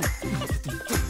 tum, tum, tum, tum.